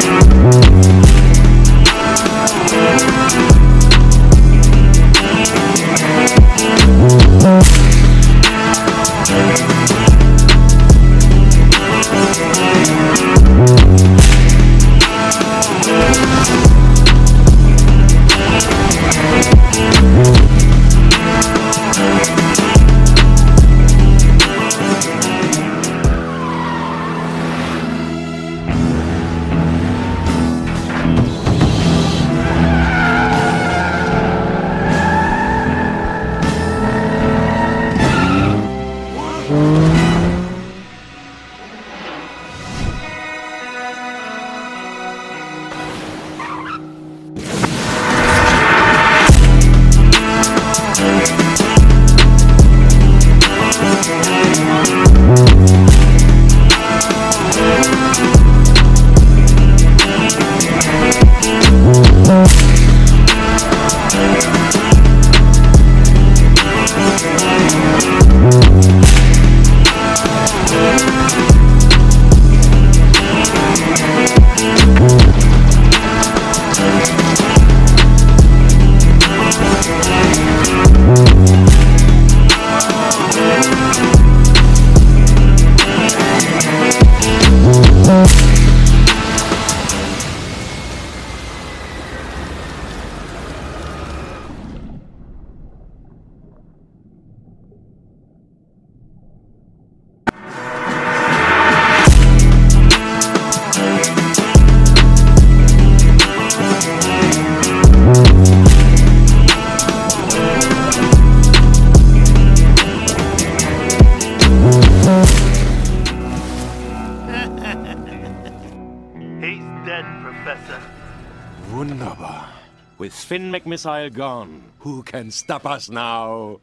Mm-hmm. Dead, Professor. Wunderbar. With Finn McMissile gone, who can stop us now?